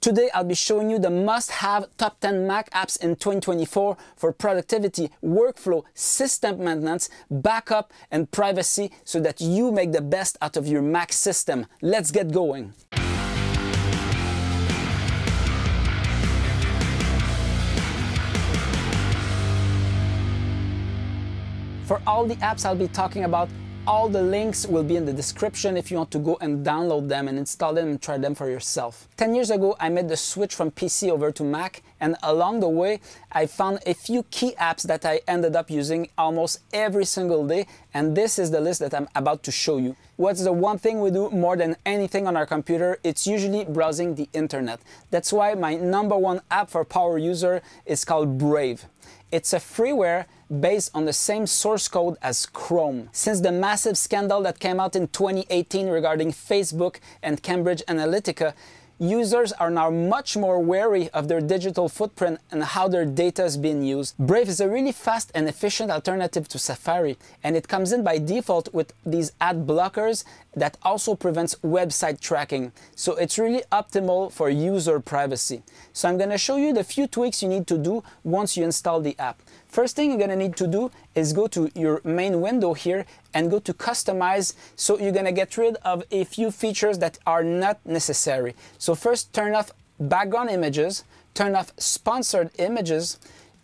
Today I'll be showing you the must-have top 10 Mac apps in 2024 for productivity, workflow, system maintenance, backup, and privacy so that you make the best out of your Mac system. Let's get going. For all the apps I'll be talking about, all the links will be in the description if you want to go and download them and install them and try them for yourself. 10 years ago, I made the switch from PC over to Mac, and along the way, I found a few key apps that I ended up using almost every single day, and this is the list that I'm about to show you. What's the one thing we do more than anything on our computer? It's usually browsing the internet. That's why my number one app for power user is called Brave. It's a freeware based on the same source code as Chrome. Since the massive scandal that came out in 2018 regarding Facebook and Cambridge Analytica, users are now much more wary of their digital footprint and how their data is being used. Brave is a really fast and efficient alternative to Safari, and it comes in by default with these ad blockers that also prevents website tracking. So it's really optimal for user privacy. So I'm going to show you the few tweaks you need to do once you install the app. First thing you're to need to do is go to your main window here and go to customize. So you're to get rid of a few features that are not necessary. So first turn off background images, turn off sponsored images,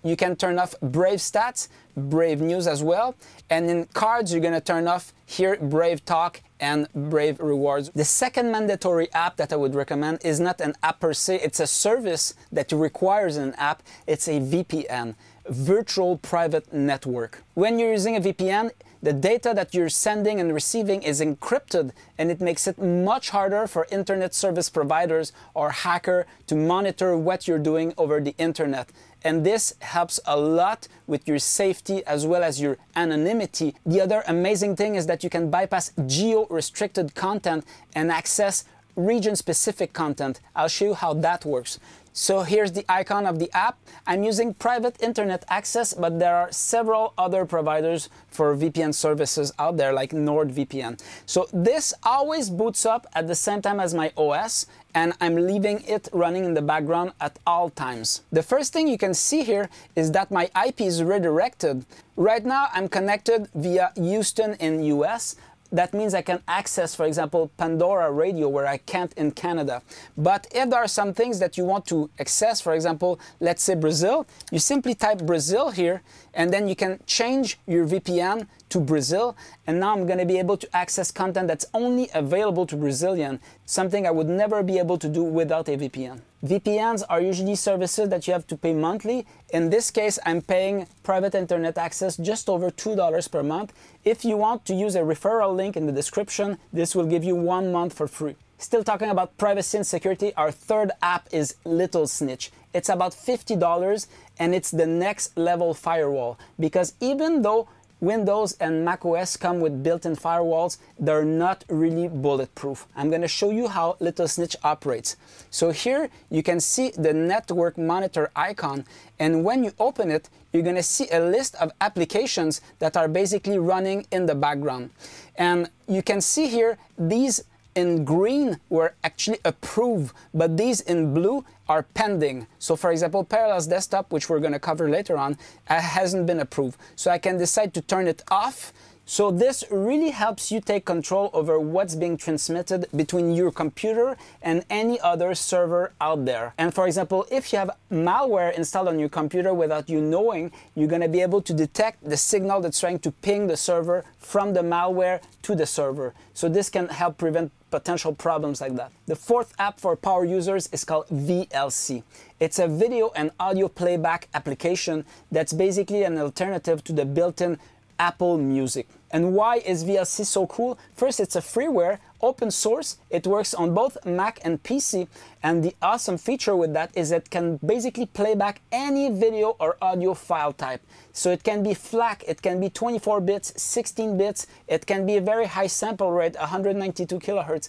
you can turn off Brave Stats, Brave News as well. And in cards, you're gonna turn off here Brave Talk and Brave Rewards. The second mandatory app that I would recommend is not an app per se, it's a service that requires an app. It's a VPN virtual private network. When you're using a VPN, the data that you're sending and receiving is encrypted and it makes it much harder for internet service providers or hacker to monitor what you're doing over the internet. And this helps a lot with your safety as well as your anonymity. The other amazing thing is that you can bypass geo-restricted content and access region-specific content. I'll show you how that works. So here's the icon of the app. I'm using private internet access, but there are several other providers for VPN services out there like NordVPN. So this always boots up at the same time as my OS and I'm leaving it running in the background at all times. The first thing you can see here is that my IP is redirected. Right now I'm connected via Houston in US, that means I can access, for example, Pandora Radio where I can't in Canada. But if there are some things that you want to access, for example, let's say Brazil, you simply type Brazil here and then you can change your VPN to Brazil. And now I'm going to be able to access content that's only available to Brazilian, something I would never be able to do without a VPN. VPNs are usually services that you have to pay monthly. In this case, I'm paying private internet access just over $2 per month. If you want to use a referral link in the description, this will give you one month for free. Still talking about privacy and security, our third app is Little Snitch. It's about $50 and it's the next level firewall because even though Windows and macOS come with built-in firewalls. They're not really bulletproof. I'm going to show you how Little Snitch operates. So here you can see the network monitor icon and when you open it, you're going to see a list of applications that are basically running in the background. And you can see here these in green were actually approved, but these in blue are pending. So for example, Parallels Desktop, which we're going to cover later on, uh, hasn't been approved. So I can decide to turn it off so this really helps you take control over what's being transmitted between your computer and any other server out there. And for example, if you have malware installed on your computer without you knowing, you're going to be able to detect the signal that's trying to ping the server from the malware to the server. So this can help prevent potential problems like that. The fourth app for power users is called VLC. It's a video and audio playback application that's basically an alternative to the built-in Apple Music. And why is VLC so cool? First, it's a freeware, open source. It works on both Mac and PC. And the awesome feature with that is it can basically play back any video or audio file type. So it can be FLAC, it can be 24 bits, 16 bits, it can be a very high sample rate, 192 kilohertz.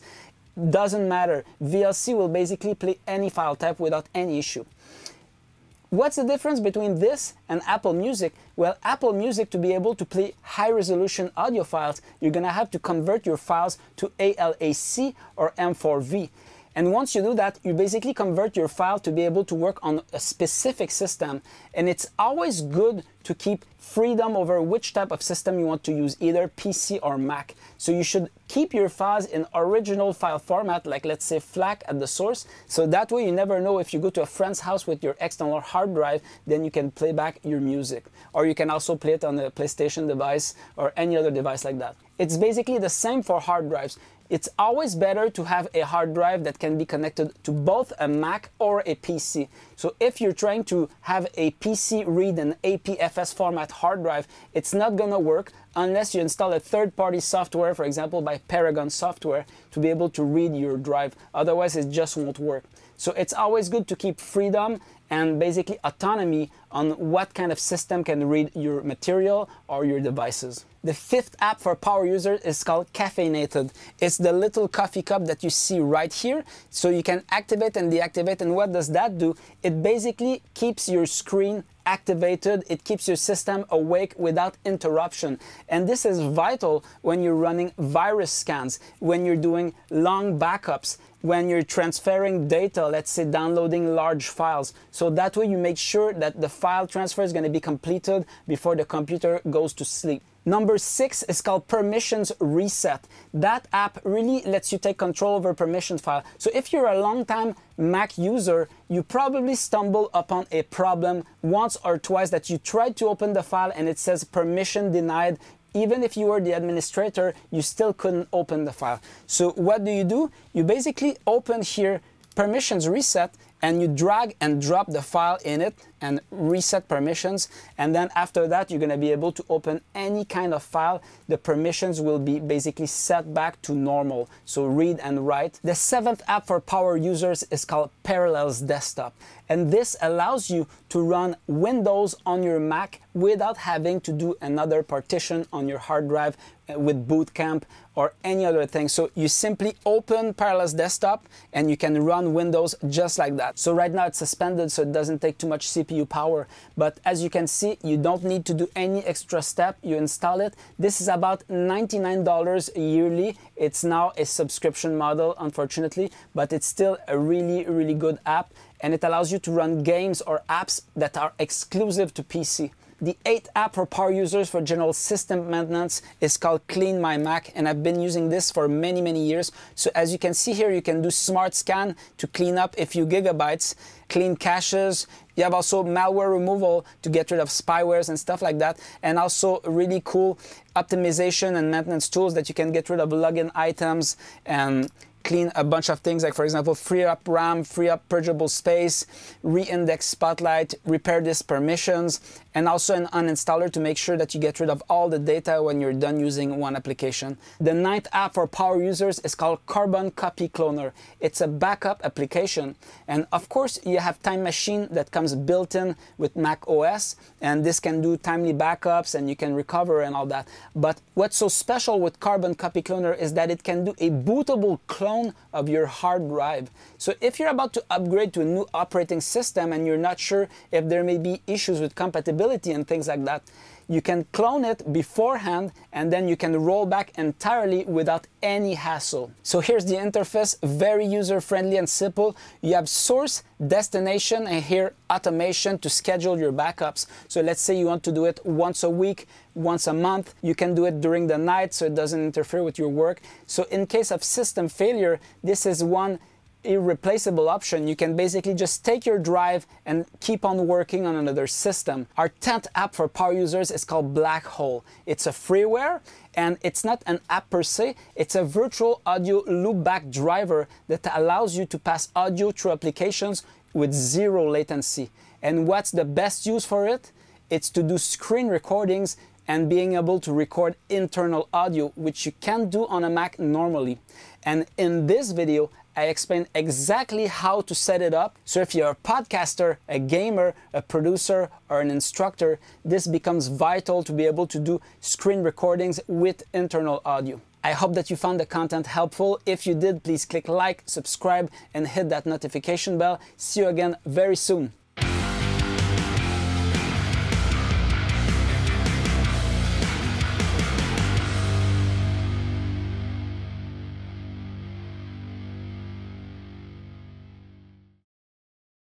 Doesn't matter. VLC will basically play any file type without any issue. What's the difference between this and Apple Music? Well, Apple Music, to be able to play high resolution audio files, you're gonna have to convert your files to ALAC or M4V. And once you do that, you basically convert your file to be able to work on a specific system. And it's always good to keep freedom over which type of system you want to use, either PC or Mac. So you should keep your files in original file format, like let's say FLAC at the source. So that way you never know if you go to a friend's house with your external hard drive, then you can play back your music. Or you can also play it on a PlayStation device or any other device like that. It's basically the same for hard drives. It's always better to have a hard drive that can be connected to both a Mac or a PC. So if you're trying to have a PC read an APFS format hard drive, it's not gonna work unless you install a third-party software, for example by Paragon Software, to be able to read your drive. Otherwise, it just won't work. So it's always good to keep freedom and basically autonomy on what kind of system can read your material or your devices. The fifth app for power users is called Caffeinated. It's the little coffee cup that you see right here. So you can activate and deactivate. And what does that do? It basically keeps your screen activated, it keeps your system awake without interruption. And this is vital when you're running virus scans, when you're doing long backups, when you're transferring data, let's say downloading large files. So that way you make sure that the file transfer is going to be completed before the computer goes to sleep. Number six is called Permissions Reset. That app really lets you take control over permissions file. So if you're a long-time Mac user, you probably stumble upon a problem once or twice that you tried to open the file and it says permission denied even if you were the administrator, you still couldn't open the file. So what do you do? You basically open here permissions reset and you drag and drop the file in it and reset permissions. And then after that you're going to be able to open any kind of file. The permissions will be basically set back to normal. So read and write. The seventh app for power users is called parallels desktop. And this allows you to run windows on your mac without having to do another partition on your hard drive uh, with boot camp or any other thing. So you simply open parallels desktop and you can run windows just like that so right now it's suspended so it doesn't take too much CPU CPU power. But as you can see, you don't need to do any extra step. You install it. This is about $99 yearly. It's now a subscription model, unfortunately, but it's still a really, really good app. And it allows you to run games or apps that are exclusive to PC. The eighth app for power users for general system maintenance is called Clean My Mac and I've been using this for many, many years. So as you can see here, you can do smart scan to clean up a few gigabytes, clean caches. You have also malware removal to get rid of spywares and stuff like that. And also really cool optimization and maintenance tools that you can get rid of login items and clean a bunch of things like for example free up RAM, free up purgeable space, re-index Spotlight, repair disk permissions, and also an uninstaller to make sure that you get rid of all the data when you're done using one application. The ninth app for power users is called Carbon Copy Cloner. It's a backup application. And of course, you have Time Machine that comes built in with Mac OS, and this can do timely backups and you can recover and all that. But what's so special with Carbon Copy Cloner is that it can do a bootable clone of your hard drive. So if you're about to upgrade to a new operating system and you're not sure if there may be issues with compatibility, and things like that. You can clone it beforehand and then you can roll back entirely without any hassle. So here's the interface, very user friendly and simple. You have source, destination, and here automation to schedule your backups. So let's say you want to do it once a week, once a month. You can do it during the night so it doesn't interfere with your work. So in case of system failure, this is one irreplaceable option, you can basically just take your drive and keep on working on another system. Our 10th app for power users is called Black Hole. It's a freeware and it's not an app per se, it's a virtual audio loopback driver that allows you to pass audio through applications with zero latency. And what's the best use for it? It's to do screen recordings and being able to record internal audio, which you can't do on a Mac normally. And in this video, I explain exactly how to set it up. So if you're a podcaster, a gamer, a producer, or an instructor, this becomes vital to be able to do screen recordings with internal audio. I hope that you found the content helpful. If you did, please click like, subscribe, and hit that notification bell. See you again very soon.